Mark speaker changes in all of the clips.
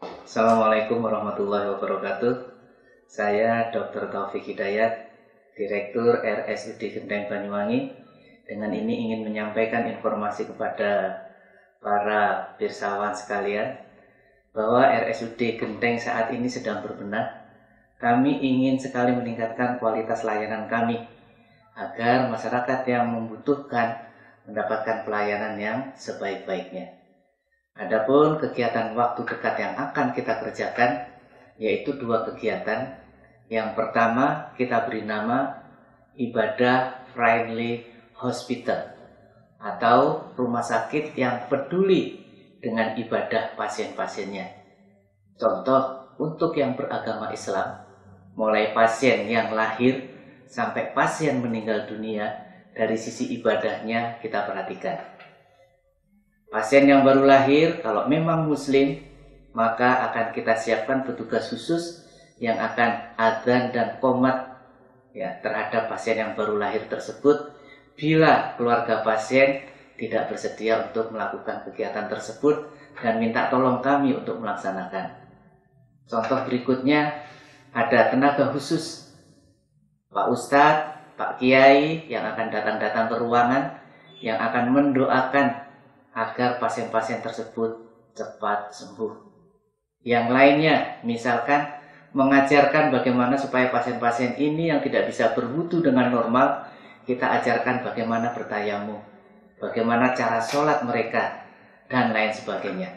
Speaker 1: Assalamualaikum warahmatullahi wabarakatuh. Saya Dr. Taufik Hidayat, Direktur RSUD Genteng Banyuwangi. Dengan ini ingin menyampaikan informasi kepada para pirsawan sekalian bahwa RSUD Genteng saat ini sedang berbenah. Kami ingin sekali meningkatkan kualitas layanan kami agar masyarakat yang membutuhkan mendapatkan pelayanan yang sebaik-baiknya. Adapun kegiatan waktu dekat yang akan kita kerjakan yaitu dua kegiatan. Yang pertama kita beri nama ibadah friendly hospital atau rumah sakit yang peduli dengan ibadah pasien-pasiennya. Contoh untuk yang beragama Islam, mulai pasien yang lahir sampai pasien meninggal dunia dari sisi ibadahnya kita perhatikan. Pasien yang baru lahir, kalau memang muslim, maka akan kita siapkan petugas khusus yang akan adzan dan komat ya, terhadap pasien yang baru lahir tersebut bila keluarga pasien tidak bersedia untuk melakukan kegiatan tersebut dan minta tolong kami untuk melaksanakan. Contoh berikutnya ada tenaga khusus Pak Ustadz, Pak Kiai yang akan datang-datang ke ruangan yang akan mendoakan agar pasien-pasien tersebut cepat sembuh. Yang lainnya, misalkan mengajarkan bagaimana supaya pasien-pasien ini yang tidak bisa berwudu dengan normal, kita ajarkan bagaimana bertayamu, bagaimana cara sholat mereka, dan lain sebagainya.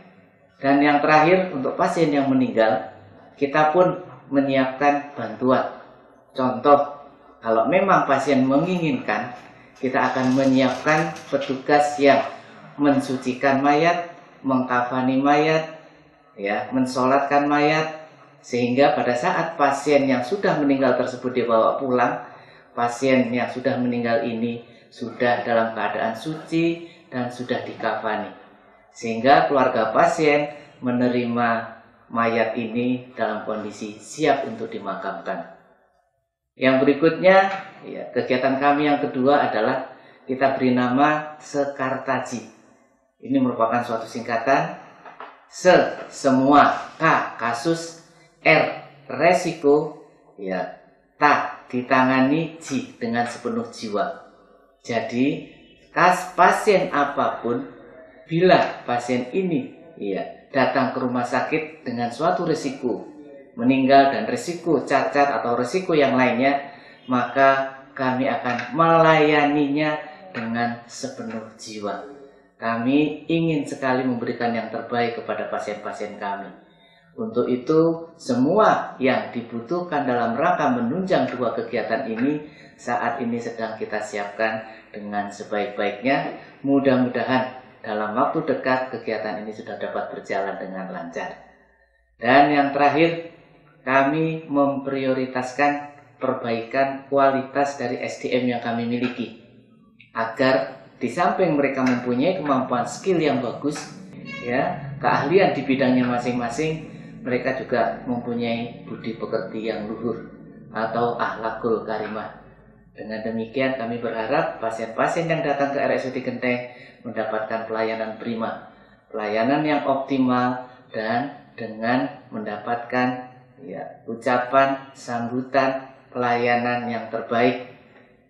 Speaker 1: Dan yang terakhir, untuk pasien yang meninggal, kita pun menyiapkan bantuan. Contoh, kalau memang pasien menginginkan, kita akan menyiapkan petugas yang mensucikan mayat, mengkafani mayat, ya, mensolatkan mayat, sehingga pada saat pasien yang sudah meninggal tersebut dibawa pulang, pasien yang sudah meninggal ini sudah dalam keadaan suci dan sudah dikafani. Sehingga keluarga pasien menerima mayat ini dalam kondisi siap untuk dimakamkan. Yang berikutnya, ya, kegiatan kami yang kedua adalah kita beri nama Sekartaji. Ini merupakan suatu singkatan se semua k kasus r resiko ya ta ditangani ji dengan sepenuh jiwa. Jadi kas pasien apa pun bila pasien ini ya datang ke rumah sakit dengan suatu resiko meninggal dan resiko cacat atau resiko yang lainnya maka kami akan melayaninya dengan sepenuh jiwa. Kami ingin sekali memberikan yang terbaik kepada pasien-pasien kami. Untuk itu, semua yang dibutuhkan dalam rangka menunjang dua kegiatan ini saat ini sedang kita siapkan dengan sebaik-baiknya. Mudah-mudahan dalam waktu dekat kegiatan ini sudah dapat berjalan dengan lancar. Dan yang terakhir, kami memprioritaskan perbaikan kualitas dari SDM yang kami miliki agar di samping mereka mempunyai kemampuan skill yang bagus, ya keahlian di bidangnya masing-masing, mereka juga mempunyai budi pekerti yang luhur atau ahlakul karimah. Dengan demikian kami berharap pasien-pasien yang datang ke RSUD Genteng mendapatkan pelayanan prima, pelayanan yang optimal dan dengan mendapatkan ya, ucapan sambutan pelayanan yang terbaik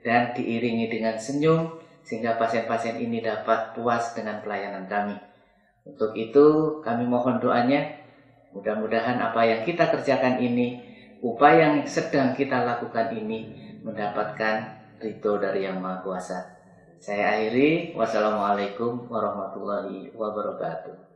Speaker 1: dan diiringi dengan senyum sehingga pasien-pasien ini dapat puas dengan pelayanan kami. Untuk itu kami mohon doanya, mudah-mudahan apa yang kita kerjakan ini, upaya yang sedang kita lakukan ini mendapatkan ridho dari Yang Maha Kuasa. Saya akhiri, wassalamualaikum warahmatullahi wabarakatuh.